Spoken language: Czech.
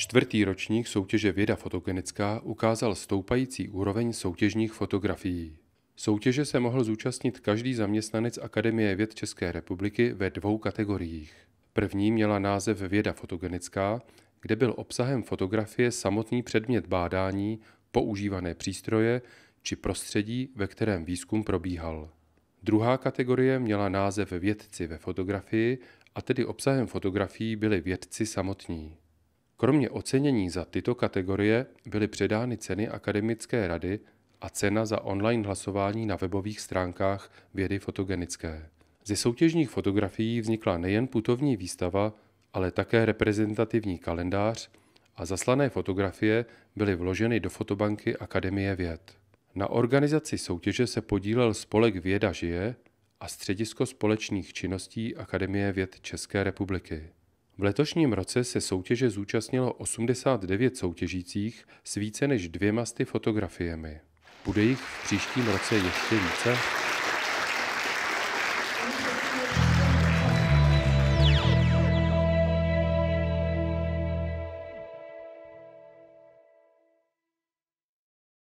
Čtvrtý ročník soutěže Věda fotogenická ukázal stoupající úroveň soutěžních fotografií. Soutěže se mohl zúčastnit každý zaměstnanec Akademie věd České republiky ve dvou kategoriích. První měla název Věda fotogenická, kde byl obsahem fotografie samotný předmět bádání, používané přístroje či prostředí, ve kterém výzkum probíhal. Druhá kategorie měla název Vědci ve fotografii a tedy obsahem fotografií byli vědci samotní. Kromě ocenění za tyto kategorie byly předány ceny Akademické rady a cena za online hlasování na webových stránkách vědy fotogenické. Ze soutěžních fotografií vznikla nejen putovní výstava, ale také reprezentativní kalendář a zaslané fotografie byly vloženy do fotobanky Akademie věd. Na organizaci soutěže se podílel spolek Věda žije a Středisko společných činností Akademie věd České republiky. V letošním roce se soutěže zúčastnilo 89 soutěžících s více než dvěma sty fotografiemi. Bude jich v příštím roce ještě více?